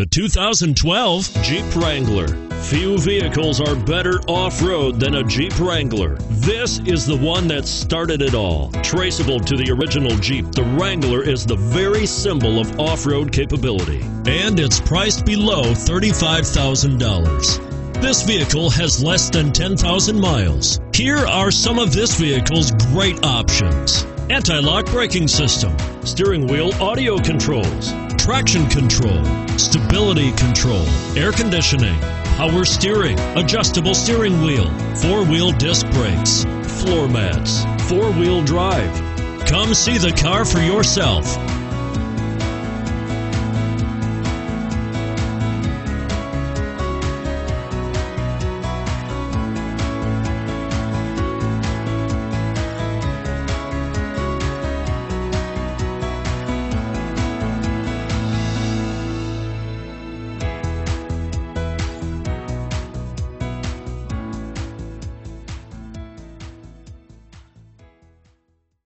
The 2012 Jeep Wrangler. Few vehicles are better off road than a Jeep Wrangler. This is the one that started it all. Traceable to the original Jeep, the Wrangler is the very symbol of off road capability. And it's priced below $35,000. This vehicle has less than 10,000 miles. Here are some of this vehicle's great options anti lock braking system, steering wheel audio controls traction control, stability control, air conditioning, power steering, adjustable steering wheel, four wheel disc brakes, floor mats, four wheel drive. Come see the car for yourself.